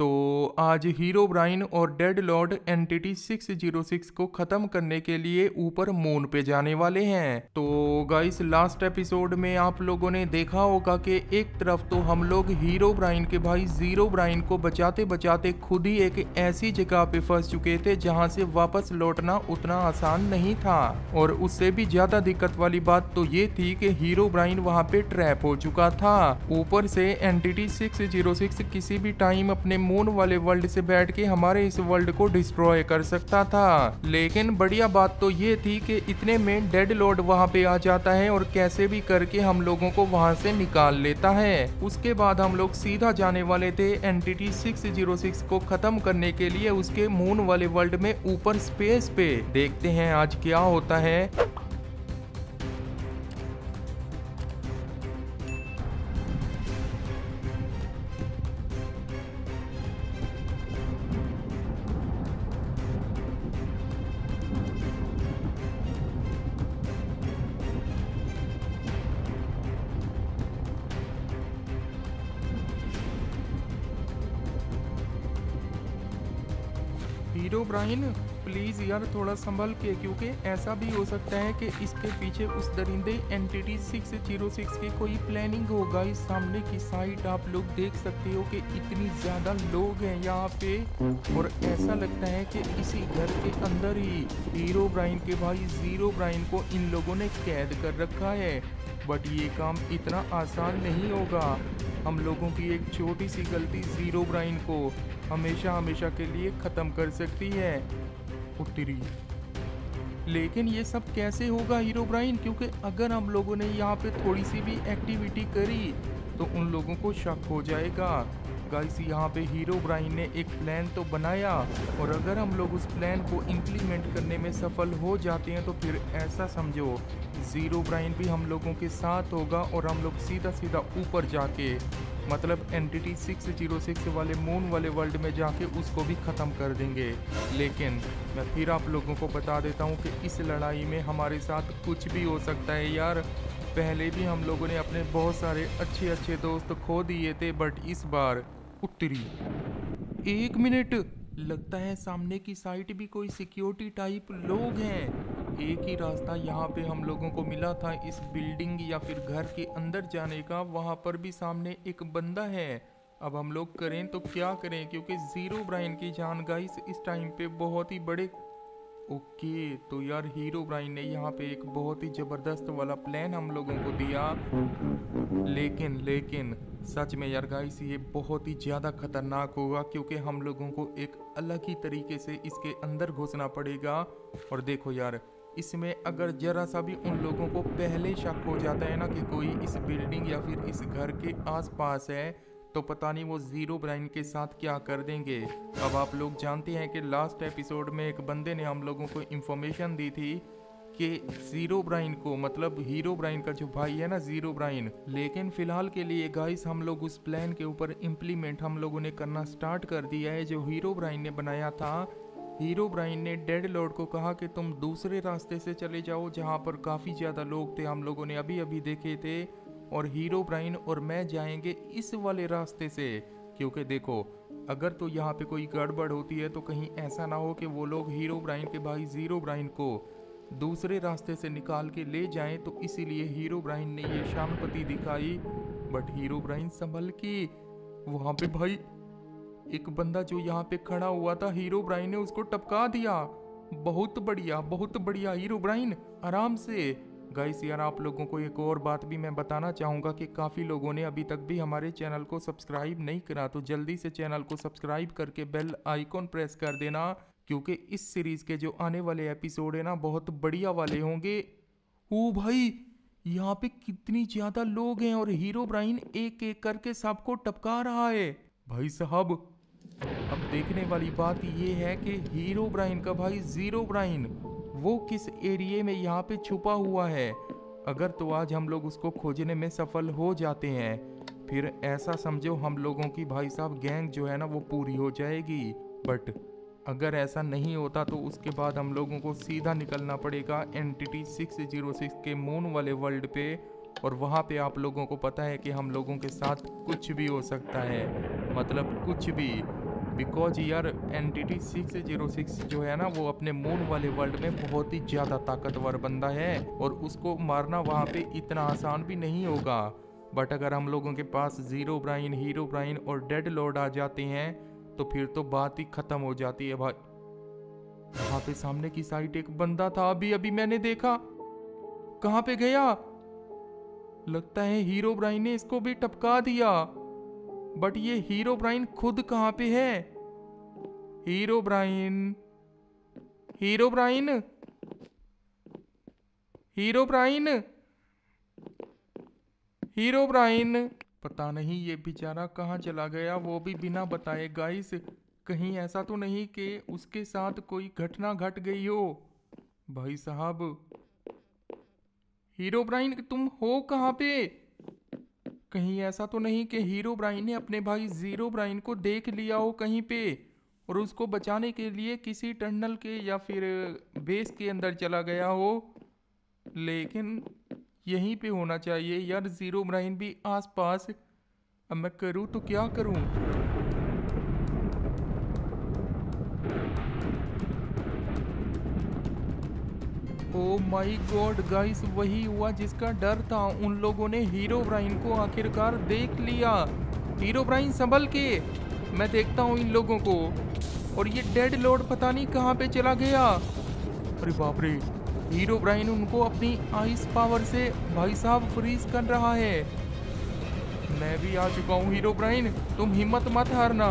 तो आज Herobrine और डेड लॉर्ड एंटिटी 606 को खत्म करने के लिए ऊपर मून पे जाने वाले हैं। तो गाइस लास्ट एपिसोड में आप लोगों ने देखा होगा कि एक तरफ़ तो हम लोग हीरो ब्राइन के भाई ज़ीरो ब्राइन को बचाते बचाते खुद ही एक ऐसी जगह पे फंस चुके थे जहाँ से वापस लौटना उतना आसान नहीं था। और उससे भी ज़्यादा दिक्कत वाली बात तो ये थी कि हीरो ब्राइन वहाँ पे ट्रैप हो चुका था। ऊपर से एंटिटी 606 किसी भी टाइम अपने मून वाले वर्ल्ड से बैठ के हमारे इस वर्ल्ड को डिस्ट्रॉय कर सकता था। लेकिन बढ़िया बात तो ये थी कि इतने में डेड लॉर्ड वहाँ पे आ जाता है और कैसे भी करके हम लोगों को वहाँ से निकाल लेता है। उसके बाद हम लोग सीधा जाने वाले थे एनटीटी 606 को खत्म करने के लिए उसके मून वाले वर्ल्ड में ऊपर स्पेस पे। देखते हैं आज क्या होता है। ब्राइन प्लीज़ यार थोड़ा संभल के, क्योंकि ऐसा भी हो सकता है कि इसके पीछे उस दरिंदे एंटिटी 606 की कोई प्लानिंग होगा। इस सामने की साइड आप लोग देख सकते हो कि इतनी ज़्यादा लोग हैं यहाँ पे। और ऐसा लगता है कि इसी घर के अंदर ही हीरो ब्राइन के भाई ज़ीरो ब्राइन को इन लोगों ने कैद कर रखा है। बट ये काम इतना आसान नहीं होगा। हम लोगों की एक छोटी सी गलती ज़ीरो ब्राइन को हमेशा हमेशा के लिए ख़त्म कर सकती है, उत्तरी। लेकिन ये सब कैसे होगा हीरो ब्राइन? क्योंकि अगर हम लोगों ने यहाँ पे थोड़ी सी भी एक्टिविटी करी तो उन लोगों को शक हो जाएगा। गाइस यहाँ पे हीरो ब्राइन ने एक प्लान तो बनाया और अगर हम लोग उस प्लान को इम्प्लीमेंट करने में सफल हो जाते हैं तो फिर ऐसा समझो ज़ीरो ब्राइन भी हम लोगों के साथ होगा और हम लोग सीधा सीधा ऊपर जाके मतलब एंटिटी 606 वाले मून वाले वर्ल्ड में जाके उसको भी ख़त्म कर देंगे। लेकिन मैं फिर आप लोगों को बता देता हूँ कि इस लड़ाई में हमारे साथ कुछ भी हो सकता है यार। पहले भी हम लोगों ने अपने बहुत सारे अच्छे अच्छे दोस्त खो दिए थे बट इस बार उत्तरी एक मिनट, लगता है सामने की साइड भी कोई सिक्योरिटी टाइप लोग हैं। एक ही रास्ता यहाँ पे हम लोगों को मिला था, इस बिल्डिंग या फिर घर के अंदर जाने का, वहाँ पर भी सामने एक बंदा है। अब हम लोग करें तो क्या करें, क्योंकि ज़ीरो ब्राइन की जान गाइस इस टाइम पे बहुत ही बड़े। ओके तो यार हीरो ब्राइन ने यहाँ पे एक बहुत ही ज़बरदस्त वाला प्लान हम लोगों को दिया। लेकिन लेकिन सच में यार गाइस ये बहुत ही ज़्यादा खतरनाक होगा क्योंकि हम लोगों को एक अलग ही तरीके से इसके अंदर घुसना पड़ेगा। और देखो यार, इसमें अगर जरा सा भी उन लोगों को पहले शक हो जाता है ना कि कोई इस बिल्डिंग या फिर इस घर के आसपास है तो पता नहीं वो ज़ीरो ब्राइन के साथ क्या कर देंगे। अब आप लोग जानते हैं कि लास्ट एपिसोड में एक बंदे ने हम लोगों को इन्फॉर्मेशन दी थी कि ज़ीरो ब्राइन को मतलब हीरो ब्राइन का जो भाई है ना ज़ीरो ब्राइन लेकिन फ़िलहाल के लिए गाइस हम लोग उस प्लान के ऊपर इम्प्लीमेंट हम लोगों ने करना स्टार्ट कर दिया है, जो हीरो ब्राइन ने बनाया था। हीरो ब्राइन ने डेड लॉर्ड को कहा कि तुम दूसरे रास्ते से चले जाओ, जहाँ पर काफ़ी ज़्यादा लोग थे, हम लोगों ने अभी अभी देखे थे। और हीरो ब्राइन और मैं जाएँगे इस वाले रास्ते से। क्योंकि देखो, अगर तो यहाँ पे कोई गड़बड़ होती है तो कहीं ऐसा ना हो कि वो लोग हीरो ब्राइन के भाई ज़ीरो ब्राइन को दूसरे रास्ते से निकाल के ले जाएँ तो इसीलिए हीरो ब्राइन ने ये शानपति दिखाई। बट हीरो ब्राइन संभल की, वहाँ पे भाई, एक बंदा जो यहाँ पे खड़ा हुआ था, हीरो ब्राइन ने उसको टपका दिया। बहुत बढ़िया बहुत बढ़िया, हीरो ब्राइन, आराम से। गाइस, यार, आप लोगों को एक और बात भी मैं बताना चाहूँगा कि काफ़ी लोगों ने अभी तक भी हमारे चैनल को सब्सक्राइब नहीं करा तो जल्दी से चैनल को सब्सक्राइब करके बेल आइकॉन प्रेस कर देना। क्योंकि इस सीरीज़ के जो आने वाले एपिसोड है ना, बहुत बढ़िया वाले होंगे। ओ भाई, यहाँ पे कितनी ज़्यादा लोग हैं और हीरो ब्राइन एक एक करके सबको टपका रहा है। भाई साहब, अब देखने वाली बात ये है कि हीरो ब्राइन का भाई ज़ीरो ब्राइन, वो किस एरिए में यहाँ पे छुपा हुआ है? अगर तो आज हम लोग उसको खोजने में सफल हो जाते हैं, फिर ऐसा समझो हम लोगों की भाई साहब गैंग जो है ना, वो पूरी हो जाएगी। बट अगर ऐसा नहीं होता तो उसके बाद हम लोगों को सीधा निकलना पड़ेगा एंटिटी 606 के मून वाले वर्ल्ड पे। और वहाँ पे आप लोगों को पता है कि हम लोगों के साथ कुछ भी हो सकता है। मतलब कुछ भी। बिकॉज़ यार एंटिटी सिक्स ज़ीरो सिक्स जो है ना, वो अपने मून वाले वर्ल्ड में बहुत ही ज़्यादा ताकतवर बंदा है। और उसको मारना वहाँ पे इतना आसान भी नहीं होगा। बट अगर हम लोगों के पास ज़ीरो ब्राइन हीरो ब्राइन और डेड लॉर्ड आ जाते हैं तो फिर तो बात ही ख़त्म हो जाती है भाई। वहाँ पे सामने की साइड एक बंदा था, अभी अभी मैंने देखा। कहाँ पे गया? लगता है हीरो ब्राइन ने इसको भी टपका दिया। बट ये हीरो ब्राइन खुद कहाँ पे है? Herobrine. Herobrine? Herobrine? Herobrine? पता नहीं ये बेचारा कहाँ चला गया, वो भी बिना बताए। गाइस, कहीं ऐसा तो नहीं कि उसके साथ कोई घटना घट गई हो। भाई साहब, हीरो ब्राइन, तुम हो कहाँ पे? कहीं ऐसा तो नहीं कि हीरो ब्राइन ने अपने भाई ज़ीरो ब्राइन को देख लिया हो कहीं पे और उसको बचाने के लिए किसी टनल के या फिर बेस के अंदर चला गया हो। लेकिन यहीं पे होना चाहिए। यार ज़ीरो ब्राइन भी आसपास। अब मैं करूँ तो क्या करूँ? ओ माई गॉड गाइस वही हुआ जिसका डर था। उन लोगों ने हीरो ब्राइन को आखिरकार देख लिया। हीरो ब्राइन संभल के। मैं देखता हूँ इन लोगों को। और ये डेड लोड पता नहीं कहाँ पे चला गया। अरे बाप रे। हीरो ब्राइन उनको अपनी आइस पावर से भाई साहब फ्रीज कर रहा है। मैं भी आ चुका हूँ हीरो ब्राइन तुम हिम्मत मत हारना।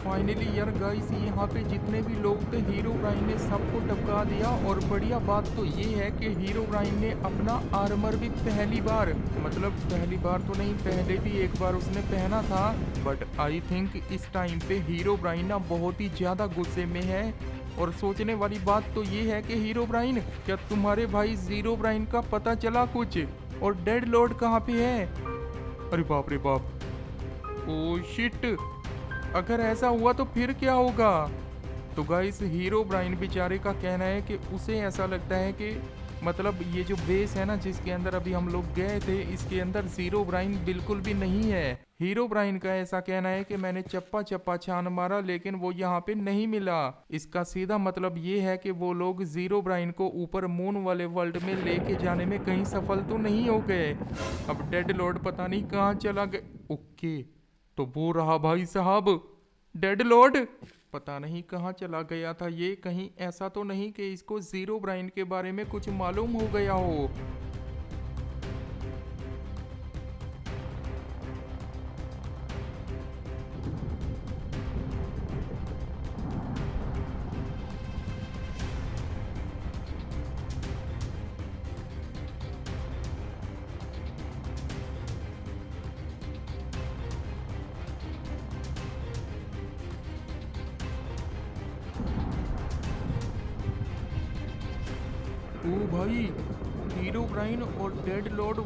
फाइनली यार गाइस यहाँ पे जितने भी लोग थे हीरो ब्राइन ने सबको टपका दिया और बढ़िया बात तो ये है कि हीरो ब्राइन ने अपना आर्मर भी पहली बार मतलब पहली बार तो नहीं, पहले भी एक बार उसने पहना था बट आई थिंक इस टाइम पे हीरो ब्राइन ना बहुत ही ज़्यादा गुस्से में है और सोचने वाली बात तो ये है कि हीरो ब्राइन क्या तुम्हारे भाई ज़ीरो ब्राइन का पता चला कुछ? और डेड लॉर्ड कहाँ पे है? अरे बाप रे बाप। ओ शिट अगर ऐसा हुआ तो फिर क्या होगा? तो गाइस हीरो ब्राइन बेचारे का कहना है कि उसे ऐसा लगता है कि मतलब ये जो बेस है ना, जिसके अंदर अभी हम लोग गए थे, इसके अंदर ज़ीरो ब्राइन बिल्कुल भी नहीं है। हीरो ब्राइन का ऐसा कहना है कि मैंने चप्पा चप्पा छान मारा, लेकिन वो यहाँ पे नहीं मिला। इसका सीधा मतलब ये है कि वो लोग ज़ीरो ब्राइन को ऊपर मून वाले वर्ल्ड में लेके जाने में कहीं सफल तो नहीं हो गए। अब डेड लॉर्ड पता नहीं कहाँ चला गए। ओके तो वो रहा भाई साहब। डेड लॉर्ड पता नहीं कहाँ चला गया था ये, कहीं ऐसा तो नहीं कि इसको ज़ीरो ब्राइन के बारे में कुछ मालूम हो गया हो।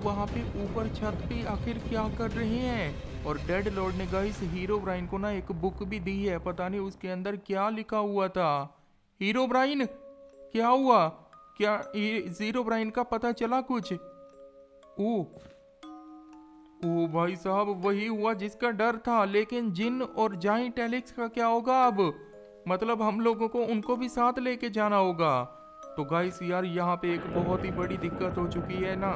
वहाँ पे ऊपर छत पे आखिर क्या कर रहे हैं? और डेड लॉर्ड ने गाइस हीरो ब्राइन को ना एक बुक भी दी है, पता नहीं उसके अंदर क्या लिखा हुआ था। हीरो ब्राइन, क्या हुआ? क्या ज़ीरो ब्राइन का पता चला कुछ? ओ ओ भाई साहब, वही हुआ जिसका डर था, लेकिन जिन और जाइंट एलेक्स का क्या होगा अब? मतलब हम लोगों को उनको भी साथ लेके जाना होगा। तो गाइस यार, यहाँ पे एक बहुत ही बड़ी दिक्कत हो चुकी है ना।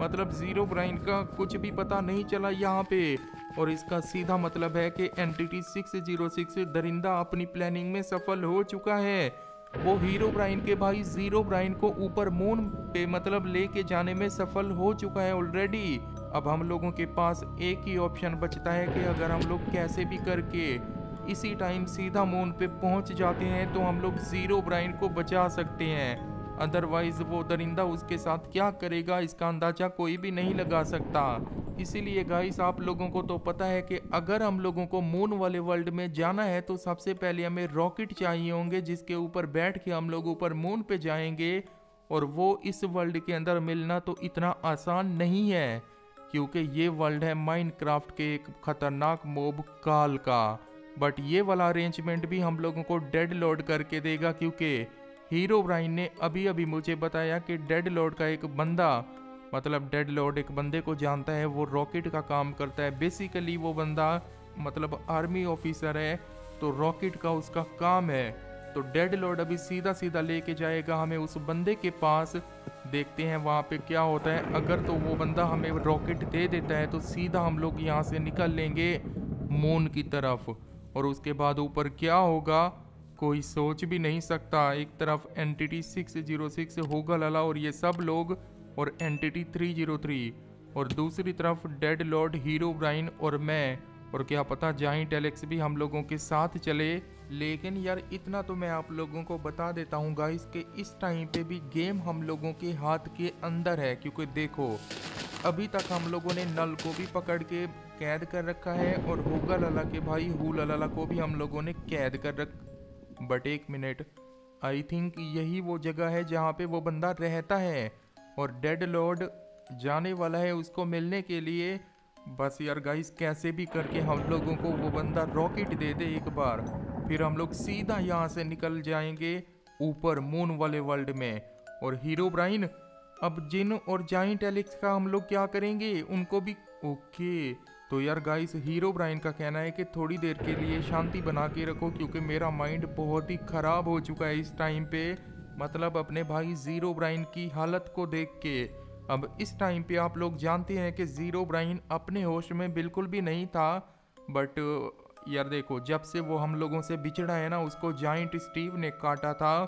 मतलब ज़ीरो ब्राइन का कुछ भी पता नहीं चला यहाँ पे। और इसका सीधा मतलब है कि एंटिटी सिक्स ज़ीरो सिक्स दरिंदा अपनी प्लानिंग में सफल हो चुका है। वो हीरो ब्राइन के भाई ज़ीरो ब्राइन को ऊपर मून पे मतलब लेके जाने में सफल हो चुका है ऑलरेडी अब हम लोगों के पास एक ही ऑप्शन बचता है कि अगर हम लोग कैसे भी करके इसी टाइम सीधा मून पे पहुँच जाते हैं तो हम लोग ज़ीरो ब्राइन को बचा सकते हैं। अदरवाइज़ वो दरिंदा उसके साथ क्या करेगा? इसका अंदाज़ा कोई भी नहीं लगा सकता। इसीलिए गाइस आप लोगों को तो पता है कि अगर हम लोगों को मून वाले वर्ल्ड में जाना है तो सबसे पहले हमें रॉकेट चाहिए होंगे, जिसके ऊपर बैठ के हम लोग ऊपर मून पे जाएँगे, और वो इस वर्ल्ड के अंदर मिलना तो इतना आसान नहीं है, क्योंकि ये वर्ल्ड है माइनक्राफ्ट के एक खतरनाक मोब काल का। बट ये वाला अरेंजमेंट भी हम लोगों को डेड लोड करके देगा, क्योंकि हीरो ब्राइन ने अभी अभी मुझे बताया कि डेड लोड का एक बंदा मतलब डेड लॉर्ड एक बंदे को जानता है, वो रॉकेट का काम करता है। बेसिकली वो बंदा मतलब आर्मी ऑफिसर है तो रॉकेट का उसका काम है। तो डेड लॉर्ड अभी सीधा सीधा लेके जाएगा हमें उस बंदे के पास। देखते हैं वहाँ पे क्या होता है। अगर तो वो बंदा हमें रॉकेट दे देता है तो सीधा हम लोग यहाँ से निकल लेंगे मून की तरफ़। और उसके बाद ऊपर क्या होगा? कोई सोच भी नहीं सकता। एक तरफ़ एंटिटी सिक्स ज़ीरो सिक्स होगा लला और ये सब लोग और एंटिटी 303 और दूसरी तरफ़ डेड लॉर्ड हीरो ब्राइन और मैं। और क्या पता जाइंट एलेक्स भी हम लोगों के साथ चले। लेकिन यार इतना तो मैं आप लोगों को बता देता हूँ गाइस कि इस टाइम पे भी गेम हम लोगों के हाथ के अंदर है। क्योंकि देखो, अभी तक हम लोगों ने नल को भी पकड़ के कैद कर रखा है और होगा लला के भाई हु लला को भी हम लोगों ने कैद कर रख बट एक मिनट आई थिंक यही वो जगह है जहाँ पे वो बंदा रहता है और डेड लॉर्ड जाने वाला है उसको मिलने के लिए। बस यार गाइस कैसे भी करके हम लोगों को वो बंदा रॉकेट दे दे एक बार। फिर हम लोग सीधा यहाँ से निकल जाएँगे ऊपर मून वाले वर्ल्ड में। और हीरो ब्राइन अब जिन और जाइंट एलेक्स का हम लोग क्या करेंगे? उनको भी ओके तो यार गाइस हीरो ब्राइन का कहना है कि थोड़ी देर के लिए शांति बना के रखो क्योंकि मेरा माइंड बहुत ही ख़राब हो चुका है इस टाइम पे। मतलब अपने भाई ज़ीरो ब्राइन की हालत को देख के। अब इस टाइम पे आप लोग जानते हैं कि ज़ीरो ब्राइन अपने होश में बिल्कुल भी नहीं था। बट यार देखो, जब से वो हम लोगों से बिछड़ा है ना, उसको जाइंट स्टीव ने काटा था।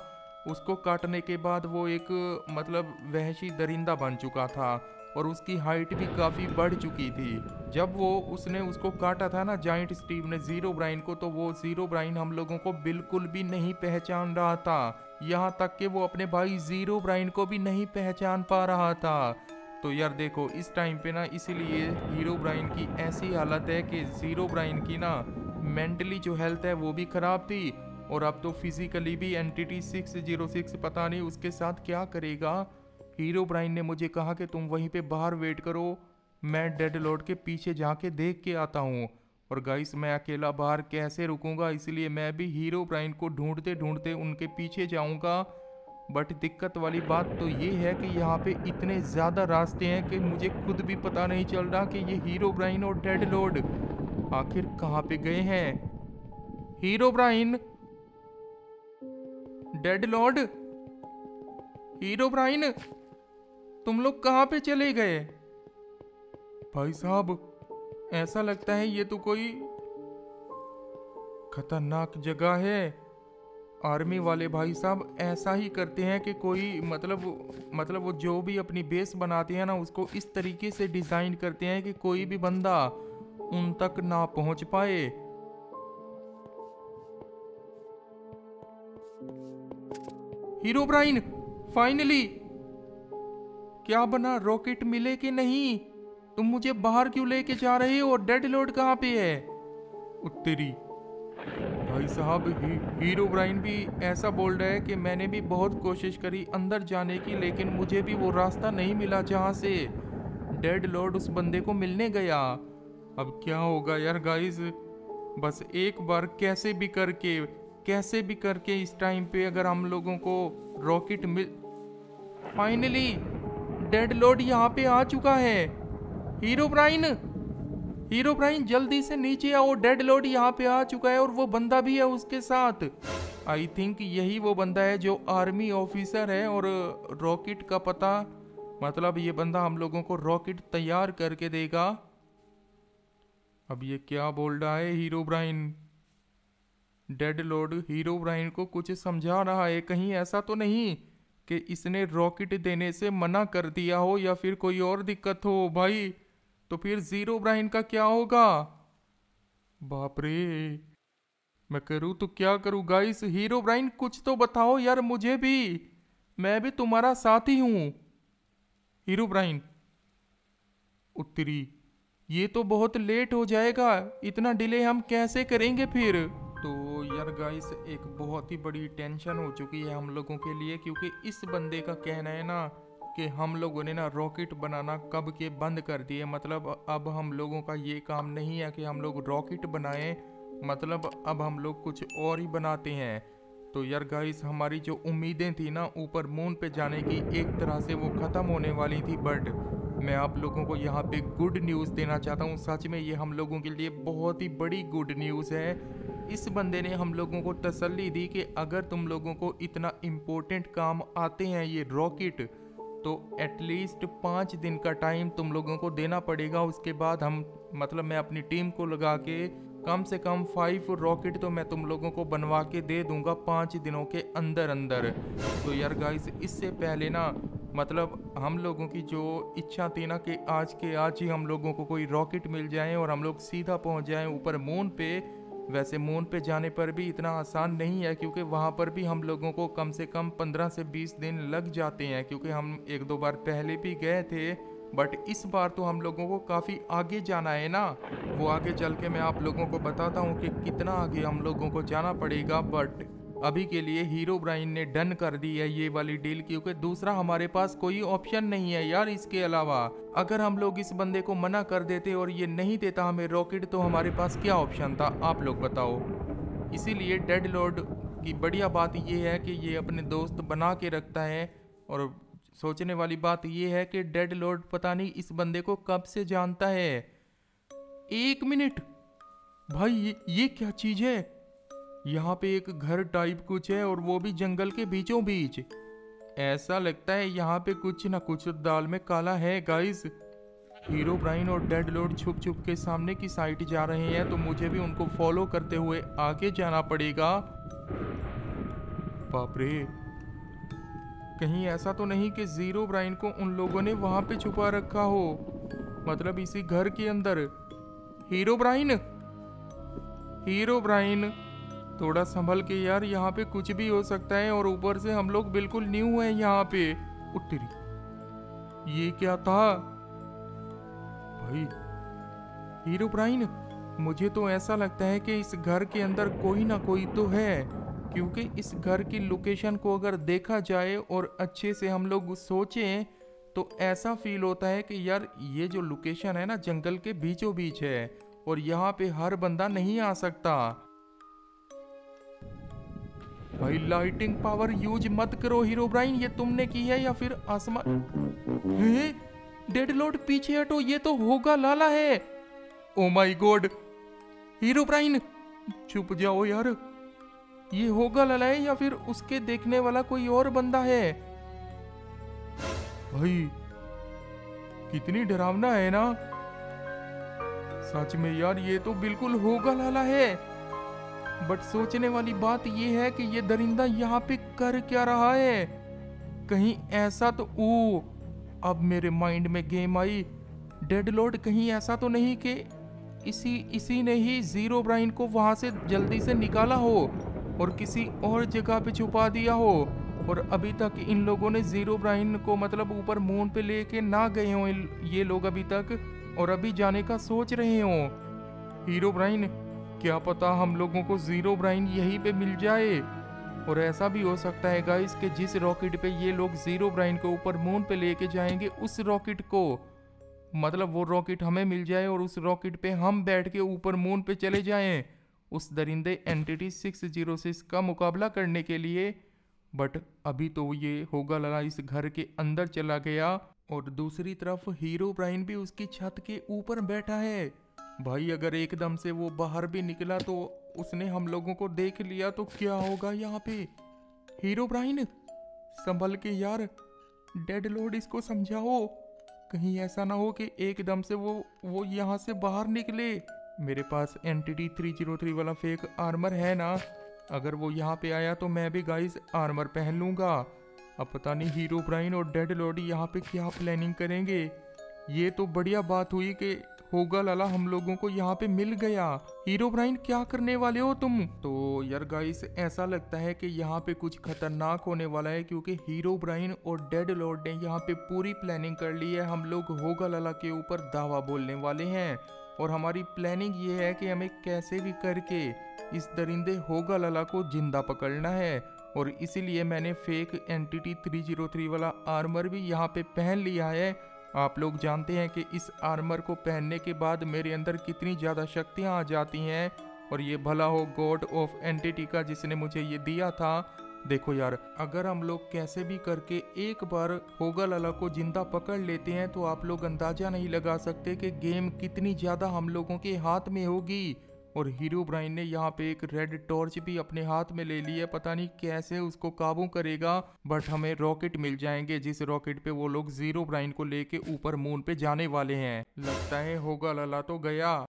उसको काटने के बाद वो एक मतलब वहशी दरिंदा बन चुका था। और उसकी हाइट भी काफ़ी बढ़ चुकी थी। जब वो उसने उसको काटा था ना जाइंट स्टीव ने ज़ीरो ब्राइन को तो वो ज़ीरो ब्राइन हम लोगों को बिल्कुल भी नहीं पहचान रहा था। यहाँ तक कि वो अपने भाई ज़ीरो ब्राइन को भी नहीं पहचान पा रहा था। तो यार देखो, इस टाइम पे ना इसीलिए हीरो ब्राइन की ऐसी हालत है कि ज़ीरो ब्राइन की ना मेंटली जो हेल्थ है वो भी ख़राब थी। और अब तो फिजिकली भी एंटिटी सिक्स ज़ीरो सिक्स पता नहीं उसके साथ क्या करेगा। हीरो ब्राइन ने मुझे कहा कि तुम वहीं पे बाहर वेट करो। मैं डेड लॉर्ड के पीछे जाके देख के आता हूँ। और गाइस मैं अकेला बाहर कैसे रुकूँगा? इसलिए मैं भी हीरो ब्राइन को ढूंढते ढूंढते उनके पीछे जाऊँगा। बट दिक्कत वाली बात तो ये है कि यहाँ पे इतने ज़्यादा रास्ते हैं कि मुझे खुद भी पता नहीं चल रहा कि ये हीरो ब्राइन और डेड लॉर्ड आखिर कहाँ पे गए हैं? Hero Bryan? Dead Lord? Hero Bryan? तुम लोग कहाँ पे चले गए? भाई साहब, ऐसा लगता है ये तो कोई खतरनाक जगह है। आर्मी वाले भाई साहब ऐसा ही करते हैं कि कोई मतलब मतलब वो जो भी अपनी बेस बनाते हैं ना, उसको इस तरीके से डिज़ाइन करते हैं कि कोई भी बंदा उन तक ना पहुँच पाए। हीरो ब्राइन, फाइनली क्या बना रॉकेट मिले कि नहीं? तुम मुझे बाहर क्यों लेके जा रहे हो? डेड लोड कहाँ पे है? उत्तरी। भाई साहब ही, हीरो ब्राइन भी ऐसा बोल रहा है कि मैंने भी बहुत कोशिश करी अंदर जाने की लेकिन मुझे भी वो रास्ता नहीं मिला जहाँ से डेड लॉर्ड उस बंदे को मिलने गया। अब क्या होगा यार गाइस बस एक बार कैसे भी करके कैसे भी करके इस टाइम पे अगर हम लोगों को रॉकेट मिल फाइनली डेड लोड यहाँ पे आ चुका है। हीरो ब्राइन हीरो ब्राइन जल्दी से नीचे आओ। डेड लॉर्ड यहाँ पे आ चुका है और वो बंदा भी है उसके साथ। आई थिंक यही वो बंदा है जो आर्मी ऑफिसर है और रॉकेट का पता मतलब ये बंदा हम लोगों को रॉकेट तैयार करके देगा। अब ये क्या बोल रहा है Herobrine? Dead load Herobrine को कुछ समझा रहा है, कहीं ऐसा तो नहीं। कि इसने रॉकेट देने से मना कर दिया हो या फिर कोई और दिक्कत हो भाई तो फिर ज़ीरो ब्राइन का क्या होगा? बाप रे मैं करूँ तो क्या करूँ? गाइस, हीरो ब्राइन कुछ तो बताओ यार मुझे भी। मैं भी तुम्हारा साथी हूँ। हीरो ब्राइन, उत्तरी, ये तो बहुत लेट हो जाएगा, इतना डिले हम कैसे करेंगे फिर? तो यार गाइस एक बहुत ही बड़ी टेंशन हो चुकी है हम लोगों के लिए, क्योंकि इस बंदे का कहना है ना कि हम लोगों ने ना रॉकेट बनाना कब के बंद कर दिए। मतलब अब हम लोगों का ये काम नहीं है कि हम लोग रॉकेट बनाएँ मतलब अब हम लोग कुछ और ही बनाते हैं। तो यार गाइस हमारी जो उम्मीदें थी ना ऊपर मून पे जाने की, एक तरह से वो ख़त्म होने वाली थी बट मैं आप लोगों को यहाँ पे गुड न्यूज़ देना चाहता हूँ। सच में ये हम लोगों के लिए बहुत ही बड़ी गुड न्यूज़ है। इस बंदे ने हम लोगों को तसल्ली दी कि अगर तुम लोगों को इतना इम्पोर्टेंट काम आते हैं ये रॉकेट तो एटलीस्ट पाँच दिन का टाइम तुम लोगों को देना पड़ेगा। उसके बाद हम मतलब मैं अपनी टीम को लगा के कम से कम फाइव रॉकेट तो मैं तुम लोगों को बनवा के दे दूँगा पाँच दिनों के अंदर अंदर तो यार गाइस इससे पहले ना मतलब हम लोगों की जो इच्छा थी ना कि आज के आज ही हम लोगों को कोई रॉकेट मिल जाए और हम लोग सीधा पहुँच जाएँ ऊपर मून पे वैसे मून पे जाने पर भी इतना आसान नहीं है, क्योंकि वहाँ पर भी हम लोगों को कम से कम 15 से 20 दिन लग जाते हैं, क्योंकि हम एक दो बार पहले भी गए थे बट इस बार तो हम लोगों को काफ़ी आगे जाना है ना। वो आगे चल के मैं आप लोगों को बताता हूँ कि कितना आगे हम लोगों को जाना पड़ेगा बट अभी के लिए हीरो ब्राइन ने डन कर दी है ये वाली डील क्योंकि दूसरा हमारे पास कोई ऑप्शन नहीं है यार इसके अलावा। अगर हम लोग इस बंदे को मना कर देते और ये नहीं देता हमें रॉकेट तो हमारे पास क्या ऑप्शन था? आप लोग बताओ। इसीलिए डेड लॉर्ड की बढ़िया बात ये है कि ये अपने दोस्त बना के रखता है और सोचने वाली बात ये है कि डेड लॉर्ड पता नहीं इस बंदे को कब से जानता है। एक मिनट। भाई ये, ये क्या चीज़ है? यहाँ पे एक घर टाइप कुछ है और वो भी जंगल के बीचों बीच ऐसा लगता है यहाँ पे कुछ ना कुछ दाल में काला है गाइस हीरो ब्राइन और डेड लॉर्ड छुप छुप के सामने की साइड जा रहे हैं तो मुझे भी उनको फॉलो करते हुए आगे जाना पड़ेगा। बापरे कहीं ऐसा तो नहीं कि ज़ीरो ब्राइन को उन लोगों ने वहाँ पे छुपा रखा हो। मतलब इसी घर के अंदर। Herobrine? Herobrine. थोड़ा संभल के यार, यहाँ पे कुछ भी हो सकता है और ऊपर से हम लोग बिल्कुल न्यू हैं यहाँ पे। उत्तरी ये क्या था? भाई, हीरो ब्राइन, मुझे तो ऐसा लगता है कि इस घर के अंदर कोई ना कोई तो है, क्योंकि इस घर की लोकेशन को अगर देखा जाए और अच्छे से हम लोग सोचें तो ऐसा फील होता है कि यार, ये जो लोकेशन है ना, जंगल के बीचों बीच है, और यहाँ पे हर बंदा नहीं आ सकता। भाई लाइटिंग पावर यूज़ मत करो हीरो ब्राइन ये तुमने की है या फिर आसमान डेड लॉर्ड पीछे हटो, ये तो होगा, लाला है। Oh my God Herobrine चुप जाओ यार। ये होगा, लाला है या फिर उसके देखने वाला कोई और बंदा है? भाई, कितनी डरावना है ना। सच में यार, ये तो बिल्कुल होगा, लाला है। बट सोचने वाली बात यह है कि ये दरिंदा यहाँ पे कर क्या रहा है? कहीं ऐसा तो ओ, अब मेरे माइंड में गेम आई। डेड लॉर्ड कहीं ऐसा तो नहीं कि इसी इसी ने ही ज़ीरो ब्राइन को वहाँ से जल्दी से निकाला हो और किसी और जगह पे छुपा दिया हो। और अभी तक इन लोगों ने ज़ीरो ब्राइन को मतलब ऊपर मून पे लेके ना गए हों ये लोग अभी तक और अभी जाने का सोच रहे हों। हीरो ब्राइन क्या पता हम लोगों को ज़ीरो ब्राइन यहीं पे मिल जाए? और ऐसा भी हो सकता है गाइस कि जिस रॉकेट पे ये लोग ज़ीरो ब्राइन को ऊपर मून पे लेके जाएँगे, उस रॉकेट को। मतलब वो रॉकेट हमें मिल जाए और उस रॉकेट पे हम बैठ के ऊपर मून पे चले जाएँ, उस दरिंदे एंटिटी सिक्स ज़ीरो सिक्स का मुकाबला करने के लिए। बट अभी तो ये होगा लगा इस घर के अंदर चला गया और दूसरी तरफ़ हीरो ब्राइन भी उसकी छत के ऊपर बैठा है। भाई, अगर एकदम से वो बाहर भी निकला तो उसने हम लोगों को देख लिया तो क्या होगा यहाँ पे? हीरो ब्राइन, संभल के यार, डेड लॉर्ड इसको समझाओ। कहीं ऐसा ना हो कि एकदम से वो वो यहाँ से बाहर निकले। मेरे पास N T three zero three वाला फेक आर्मर है ना। अगर वो यहाँ पे आया तो मैं भी गाइस आर्मर पहन लूँगा। अब पता नहीं हीरो ब्राइन और डेड लॉर्ड यहाँ पे क्या प्लानिंग करेंगे। ये तो बढ़िया बात हुई कि होगा लाला, हम लोगों को यहाँ पे मिल गया। हीरो ब्राइन, क्या करने वाले हो तुम? तो यार गाइस ऐसा लगता है कि यहाँ पे कुछ खतरनाक होने वाला है, क्योंकि हीरो ब्राइन और डेड लॉर्ड ने यहाँ पे पूरी प्लानिंग कर ली है। हम लोग होगा लाला के ऊपर दावा बोलने वाले हैं। और हमारी प्लानिंग ये है कि हमें कैसे भी करके इस दरिंदे होगा लाला को ज़िंदा पकड़ना है। और इसीलिए मैंने फेक एंटिटी 303 वाला आर्मर भी यहाँ पे पहन लिया है। आप लोग जानते हैं कि इस आर्मर को पहनने के बाद मेरे अंदर कितनी ज़्यादा शक्तियाँ आ जाती हैं। और ये भला हो गॉड ऑफ़ एंटिटी का जिसने मुझे ये दिया था। देखो यार, अगर हम लोग कैसे भी करके एक बार होगा लाला को ज़िंदा पकड़ लेते हैं तो आप लोग अंदाज़ा नहीं लगा सकते कि गेम कितनी ज़्यादा हम लोगों के हाथ में होगी। और हीरो ब्राइन ने यहाँ पे एक रेड टॉर्च भी अपने हाथ में ले ली है। पता नहीं कैसे उसको काबू करेगा, बट हमें रॉकेट मिल जाएँगे, जिस रॉकेट पे वो लोग ज़ीरो ब्राइन को लेके ऊपर मून पे जाने वाले हैं। लगता है होगा लला तो गया।